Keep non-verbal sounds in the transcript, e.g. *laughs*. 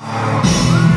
you *laughs*